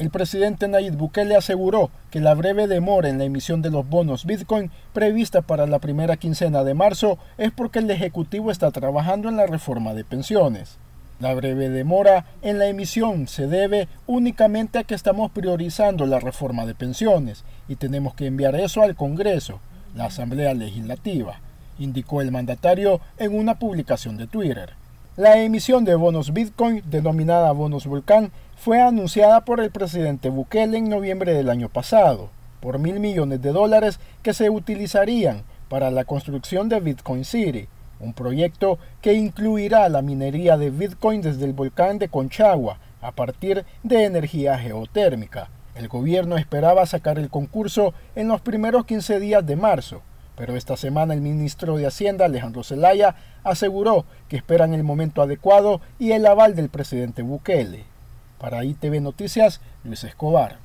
El presidente Nayib Bukele aseguró que la breve demora en la emisión de los bonos Bitcoin prevista para la primera quincena de marzo es porque el Ejecutivo está trabajando en la reforma de pensiones. La breve demora en la emisión se debe únicamente a que estamos priorizando la reforma de pensiones y tenemos que enviar eso al Congreso, la Asamblea Legislativa, indicó el mandatario en una publicación de Twitter. La emisión de bonos Bitcoin, denominada bonos Volcán, fue anunciada por el presidente Bukele en noviembre del año pasado, por mil millones de dólares que se utilizarían para la construcción de Bitcoin City, un proyecto que incluirá la minería de Bitcoin desde el volcán de Conchagua a partir de energía geotérmica. El gobierno esperaba sacar el concurso en los primeros 15 días de marzo, pero esta semana el ministro de Hacienda, Alejandro Zelaya, aseguró que esperan el momento adecuado y el aval del presidente Bukele. Para ITV Noticias, Luis Escobar.